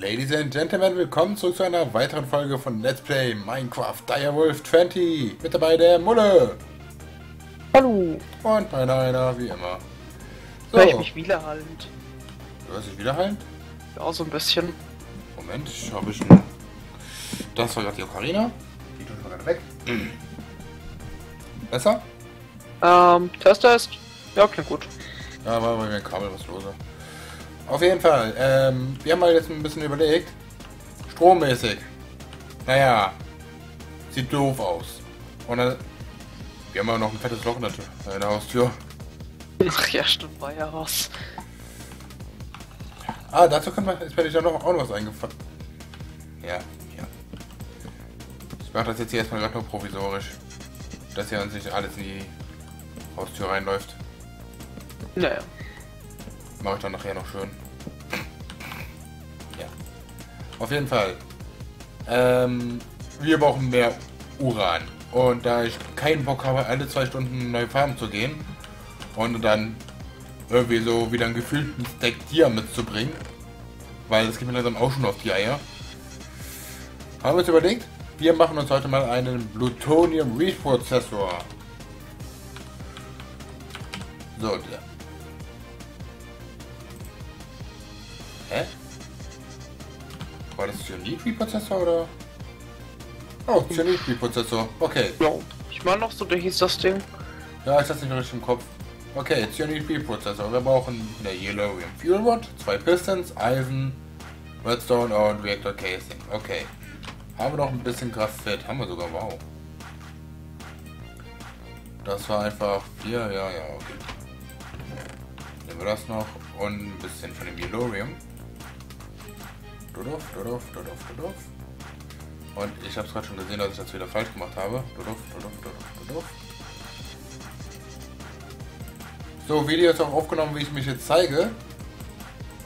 Ladies and Gentlemen, willkommen zurück zu einer weiteren Folge von Let's Play Minecraft Direwolf 20. Mit dabei der Mulle. Hallo. Und mein einer, wie immer. So. Hör ich mich wiederhallend. Du hörst dich wiederhallend? Ja, so ein bisschen. Moment, ich habe schon... Das war gerade die Ocarina. Die tun wir gerade weg. Besser? Ähm, Tester ist... Ja, klingt gut. Ja, war bei mir ein Kabel was los. Auf jeden Fall, ähm, wir haben mal jetzt ein bisschen überlegt. Strommäßig. Naja, sieht doof aus. Und dann, wir haben ja noch ein fettes Loch in der, in der Haustür. Ach ja, stimmt, war ja was. Ah, dazu kann man, ist mir ja noch, auch noch was eingefallen. Ja, ja. Ich mache das jetzt hier erstmal gerade nur provisorisch. Dass hier an sich alles in die Haustür reinläuft. Naja. Mache ich dann nachher noch schön. Ja. Auf jeden Fall. Ähm, wir brauchen mehr Uran. Und da ich keinen Bock habe, alle zwei Stunden neu farmen zu gehen und dann irgendwie so wieder einen gefühlten Stack Tier mitzubringen, weil es geht mir langsam auch schon auf die Eier, haben wir uns überlegt, wir machen uns heute mal einen Plutonium Reprozessor. So, Hä? War das Cyanid-Prozessor oder? Oh, Cyanid-Prozessor. Okay. Ja, ich meine noch so, der hieß das Ding. Ja, ist das nicht richtig im Kopf. Okay, Cyanid-Prozessor. Wir brauchen eine Yellowrium Fuel Rod, zwei Pistons, Eisen, Redstone und Reactor Casing. Okay. Haben wir noch ein bisschen Graphit. Haben wir sogar, wow. Das war einfach vier, ja, ja, okay. Nehmen wir das noch und ein bisschen von dem Yellowrium. Duduf, Duduf, Duduf, Duduf. Und ich habe es gerade schon gesehen, dass ich das wieder falsch gemacht habe. Duduf, Duduf, Duduf, Duduf. So, Video ist auch aufgenommen, wie ich mich jetzt zeige.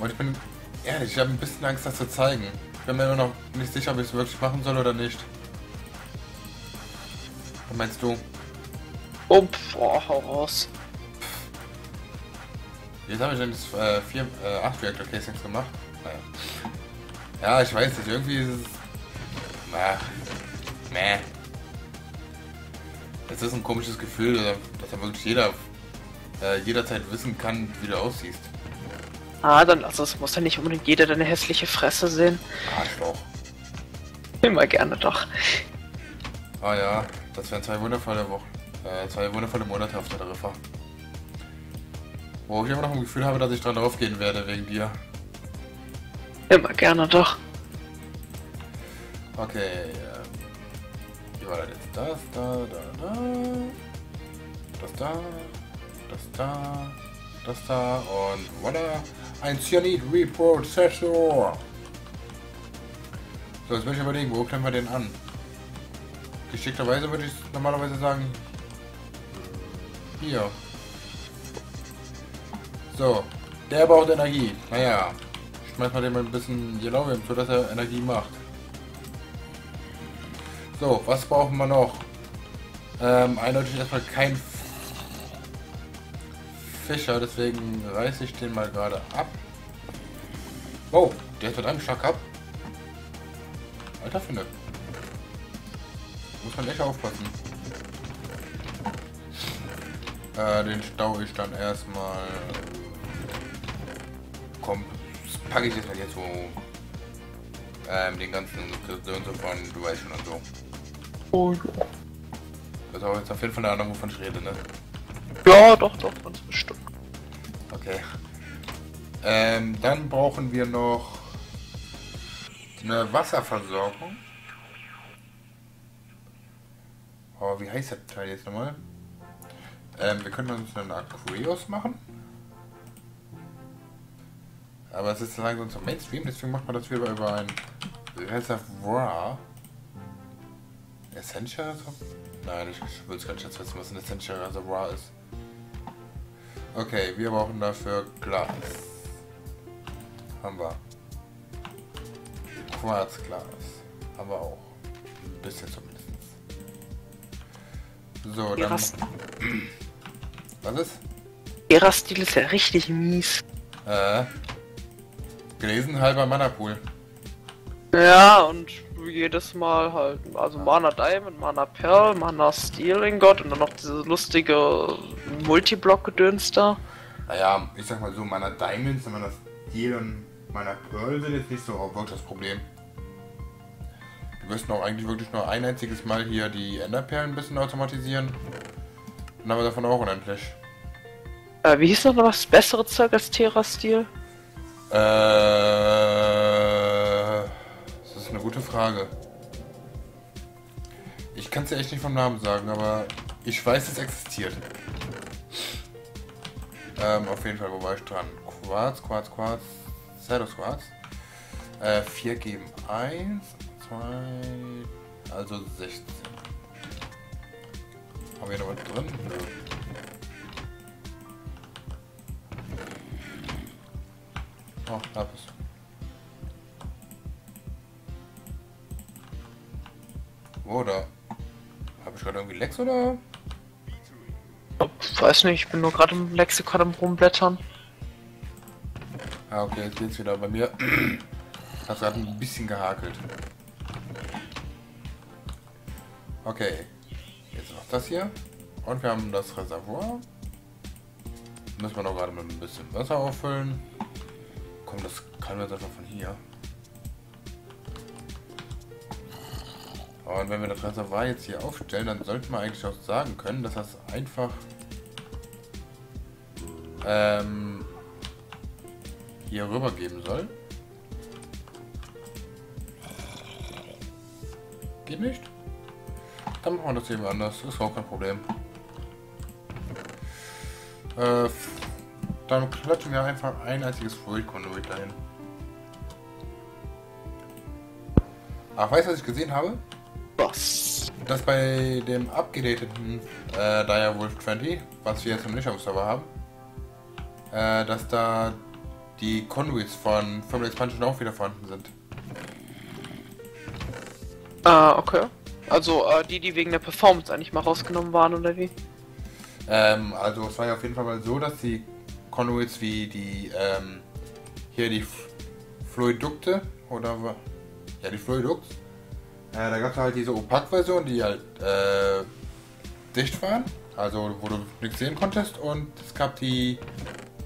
Und ich bin ehrlich, ich habe ein bisschen Angst, das zu zeigen. Ich bin mir immer noch nicht sicher, ob ich es wirklich machen soll oder nicht. Was meinst du? Oh, boah, hau raus. Jetzt habe ich dann äh, vier, äh, acht Reactor Casings gemacht. Naja. Ja, ich weiß nicht, irgendwie ist es. Na, meh. Es ist ein komisches Gefühl, dass ja wirklich jeder äh, jederzeit wissen kann, wie du aussiehst. Ah, dann, also es muss ja nicht unbedingt jeder deine hässliche Fresse sehen. Arschloch. Immer gerne doch. Ah ja, das wären zwei wundervolle Wochen. Äh, zwei wundervolle Monate auf der Teneriffa. Wo ich immer noch ein Gefühl habe, dass ich dran draufgehen werde wegen dir. Immer gerne doch. Okay, ähm, wie war das jetzt? Das, da, da, da. Das da. Das da. Das da. Und voilà. Ein Cyanid Reprocessor. So, jetzt möchte ich überlegen, wo klemmen wir den an? Geschickterweise würde ich normalerweise sagen. Hier. So. Der braucht Energie. Naja, schmeiß dem ein bisschen Yellowim zu, dass er Energie macht. So, was brauchen wir noch? Ähm, eindeutig erstmal kein Fischer, deswegen reiße ich den mal gerade ab. Oh, der ist mit einem ab. Alter Finde. Muss man echt aufpassen. Äh, den stau ich dann erstmal. Komm, packe ich jetzt mal jetzt so ähm, den ganzen so von du weißt schon und so. Oh ja. Das auch jetzt auf jeden Fall eine Ahnung, wovon ich rede, ne? Ja, doch, doch, ganz bestimmt. Okay. Ähm, dann brauchen wir noch eine Wasserversorgung. Oh, wie heißt das Teil jetzt nochmal? Ähm, wir können uns einen Aquarius machen. Aber es ist langsam zum Mainstream, deswegen macht man das wieder über ein Reservoir. Essential? Nein, ich will es gar nicht jetzt wissen, was ein Essential Reservoir ist. Okay, wir brauchen dafür Glas. Haben wir. Quarzglas. Haben wir auch. Ein bisschen zumindest. So, dann. Was ist? Ära-Stil ist ja richtig mies. Äh. Gelesen, halber Mana-Pool. Ja, und jedes Mal halt, also Mana Diamond, Mana Pearl, Mana Steel Ingot und dann noch diese lustige Multiblock-Gedöns da. Naja, ich sag mal so, meiner Diamonds und meiner Steel und meiner Pearl sind jetzt nicht so wirklich das Problem. Wir müssen auch eigentlich wirklich nur ein einziges Mal hier die Enderperlen ein bisschen automatisieren. Dann haben wir davon auch unendlich. Äh, wie hieß noch was bessere Zeug als Terra Steel? Äh, das ist eine gute Frage. Ich kann es ja echt nicht vom Namen sagen, aber ich weiß, es existiert. Ähm, auf jeden Fall, wo war ich dran? Quarz, Quarz, Quarz, Shadows Quarz. Äh, 4 geben 1, 2, also 16. Haben wir noch was drin? Nö. Oh, Lapis. Wo da? Habe ich gerade irgendwie Lex oder? Ich weiß nicht, ich bin nur gerade im Lexikon am rumblättern. Ah, okay, jetzt geht's wieder. Bei mir hat gerade ein bisschen gehakelt. Okay, jetzt noch das hier. Und wir haben das Reservoir. Müssen wir noch gerade mit ein bisschen Wasser auffüllen. Komm, das kann wir jetzt einfach von hier. Und wenn wir das Reservoir jetzt hier aufstellen, dann sollten wir eigentlich auch sagen können, dass das einfach ähm, hier rüber geben soll. Geht nicht? Dann machen wir das eben anders. Ist auch kein Problem. Äh, dann klatschen wir einfach ein einziges Fluid-Conduit dahin. Ach, weißt du, was ich gesehen habe? Was? Dass bei dem abgedateten äh, Direwolf 20, was wir jetzt noch nicht auf dem Server haben, äh, dass da die Conduits von Thermal Expansion auch wieder vorhanden sind. Ah, okay. Also äh, die, die wegen der Performance eigentlich mal rausgenommen waren, oder wie? Ähm, also es war ja auf jeden Fall mal so, dass die Conduits wie die, ähm, hier die Fluidukte oder ja die Fluiducts, äh, da gab es halt diese Opak-Version, die halt äh, dicht waren, also wo du nichts sehen konntest und es gab die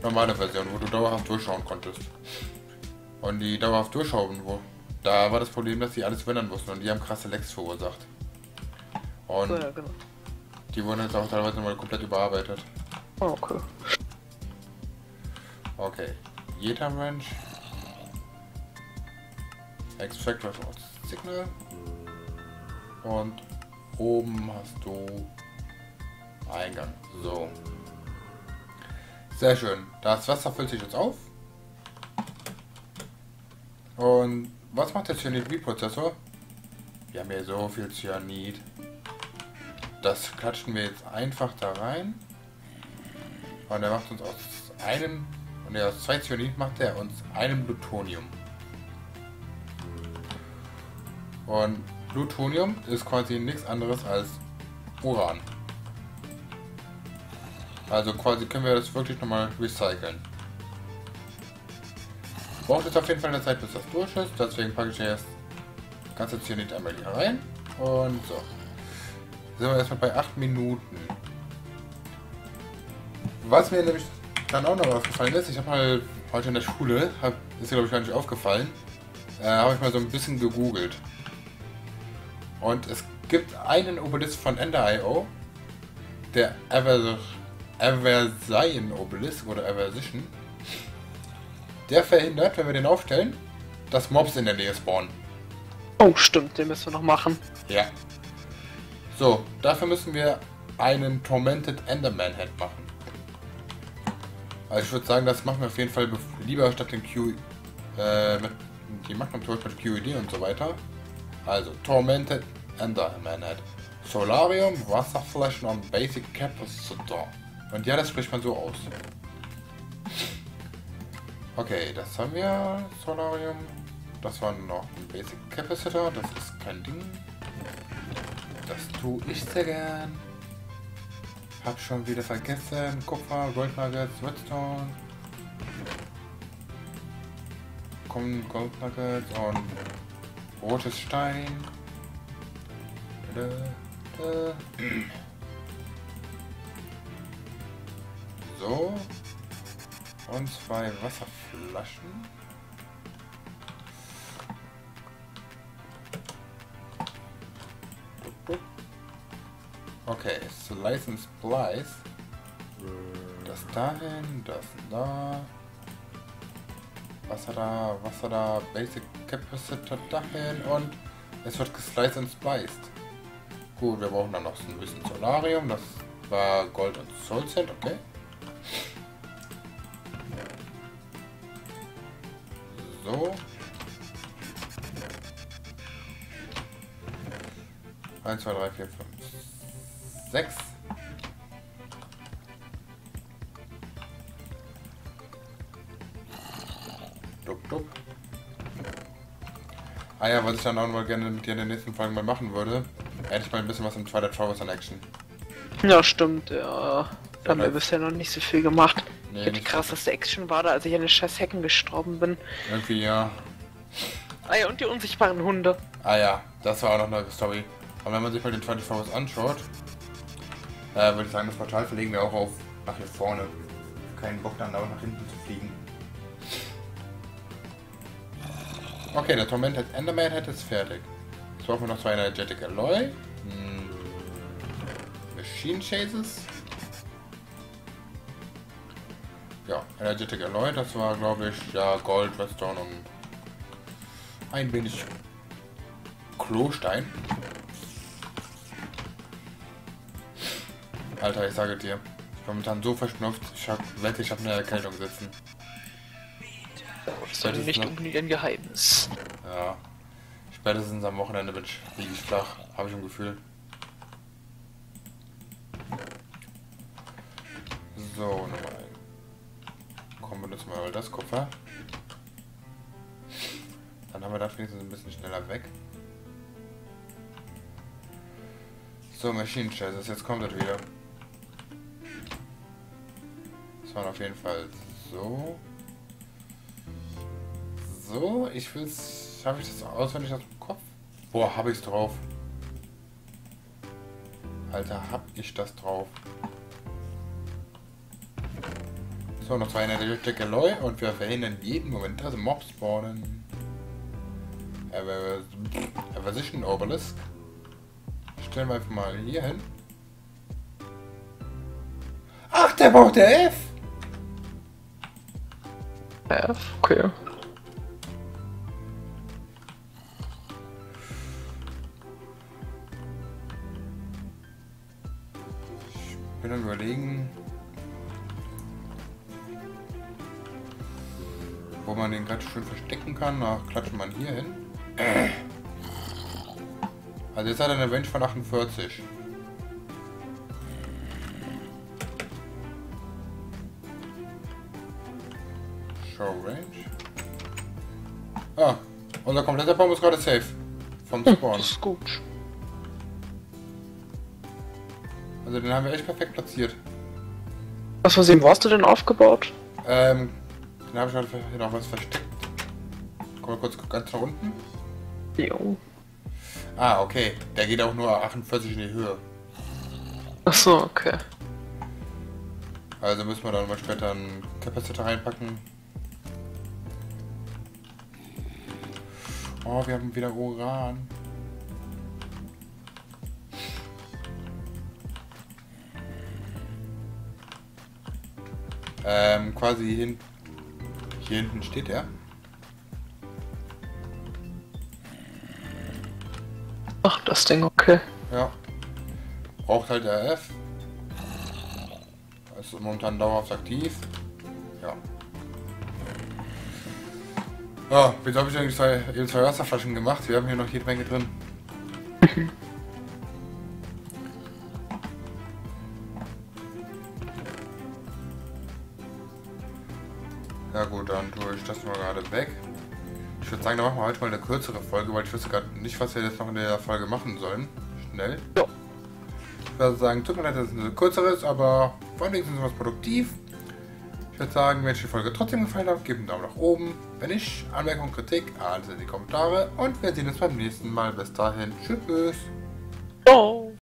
normale Version, wo du dauerhaft durchschauen konntest. Und die dauerhaft durchschauen, wo da war das Problem, dass die alles verändern mussten und die haben krasse Lecks verursacht. Und Ja, genau. die wurden jetzt auch teilweise mal komplett überarbeitet. Oh, okay. Okay. Jeder Mensch. Extract of Signal. Und oben hast du Eingang. So. Sehr schön. Das Wasser füllt sich jetzt auf. Und was macht der Cyanid-Prozessor? Wir haben hier so viel Cyanid. Das klatschen wir jetzt einfach da rein. Und er macht uns aus einem, und aus zwei Cyanid macht er uns einem Plutonium. Und Plutonium ist quasi nichts anderes als Uran. Also quasi können wir das wirklich nochmal recyceln. Braucht jetzt auf jeden Fall eine Zeit, bis das durch ist. Deswegen packe ich jetzt das ganze Cyanid einmal hier rein. Und so. Sind wir erstmal bei 8 Minuten. Was mir nämlich dann auch noch aufgefallen ist, ich habe mal heute in der Schule, hab, ist dir glaube ich gar nicht aufgefallen, äh, habe ich mal so ein bisschen gegoogelt. Und es gibt einen Obelisk von Ender.io, der Ever, Eversian Obelisk oder Eversition. Der verhindert, wenn wir den aufstellen, dass Mobs in der Nähe spawnen. Oh, stimmt, den müssen wir noch machen. Ja. So, dafür müssen wir einen Tormented Enderman Head machen. Also ich würde sagen, das machen wir auf jeden Fall lieber statt den Q, äh, mit, die Magnum Torch mit QED und so weiter. Also, Tormented Enderman Head. Solarium, Wasserflaschen und Basic Capacitor. Und ja, das spricht man so aus. Okay, das haben wir. Solarium. Das war noch ein Basic Capacitor. Das ist kein Ding. Das tue ich sehr gern. Hab schon wieder vergessen. Kupfer, Gold Nuggets, Redstone. Kommen Gold und Rotes Stein. Da, da. So. Und zwei Wasserflaschen. Okay, Slice and Splice. Das dahin, das da. Wasser da, Wasser da, Basic Capacitor dahin und es wird gesliced und spliced. Gut, wir brauchen dann noch so ein bisschen Solarium, das war Gold und Soul okay. So. 1, 2, 3, 4, 5, 6. Duck, duck. Ah ja, was ich dann auch mal gerne mit dir in den nächsten Folgen mal machen würde, hätte ich mal ein bisschen was im Twilight Towers an Action. Ja, stimmt, ja. Da haben wir bisher noch nicht so viel gemacht. Nee, die krasseste Action war da, als ich an den scheiß Hecken gestorben bin. Irgendwie, ja. Ah ja, und die unsichtbaren Hunde. Ah ja, das war auch noch eine Story. Aber wenn man sich mal den 24 Hours anschaut, äh, würde ich sagen, das Portal verlegen wir auch auf nach hier vorne. Keinen Bock dann dauernd nach hinten zu fliegen. Okay, der Tormented Enderman Head ist fertig. Jetzt brauchen wir noch zwei Energetic Alloy. Hm. Machine Chases. Ja, Energetic Alloy, das war glaube ich ja Gold, Redstone und ein wenig Klostein. Alter, ich sage dir, ich bin momentan so verschnupft, ich hab, wette, ich habe eine Erkältung sitzen. Das ist doch nicht unbedingt ein Geheimnis. Ja. Spätestens am Wochenende bin ich, liege ich flach, habe ich ein Gefühl. So, Nummer 1. Komm, benutzen wir mal das Kupfer. Dann haben wir das wenigstens ein bisschen schneller weg. So, Machine Chases, jetzt kommt das wieder. Das waren auf jeden Fall so. So, ich will's. Habe ich das auswendig aus dem Kopf? Boah, habe ich's drauf. Alter, hab ich das drauf. So, noch zwei Energetic Alloy und wir verhindern jeden Moment, dass Mobs spawnen. Aversition Obelisk. Stellen wir einfach mal hier hin. Ach, der braucht der F! Ja, okay. Ich bin am überlegen, wo man den ganz schön verstecken kann. Ach, klatscht man hier hin. Also jetzt hat er eine Range von 48. Show Range. Ah, unser kompletter Baum ist gerade safe. Vom Hm, Spawn. das ist gut. Also den haben wir echt perfekt platziert. Was für wo hast du denn aufgebaut? Ähm, den habe ich halt hier noch was versteckt. Komm mal kurz ganz nach unten. Jo. Ah, okay. Der geht auch nur 48 in die Höhe. Achso, okay. Also müssen wir dann mal später einen Capacitor reinpacken. Oh, wir haben wieder Uran. Ähm, quasi hin. Hier hinten steht er. Ach, das Ding, okay. Ja. Braucht halt RF. Ist momentan dauerhaft aktiv. Ja, wieso habe ich eigentlich zwei, eben zwei Wasserflaschen gemacht? Wir haben hier noch jede Menge drin. Ja gut, dann tue ich das mal gerade weg. Ich würde sagen, dann machen wir heute mal eine kürzere Folge, weil ich wüsste gerade nicht, was wir jetzt noch in der Folge machen sollen. Schnell. Ja. Ich würde sagen, tut mir leid, dass es eine kürzere ist, aber vor allem sind wir was produktiv. Ich würde sagen, wenn euch die Folge trotzdem gefallen hat, gebt einen Daumen nach oben. Wenn nicht, Anmerkung, Kritik, alles in die Kommentare. Und wir sehen uns beim nächsten Mal. Bis dahin, tschüss. Ciao.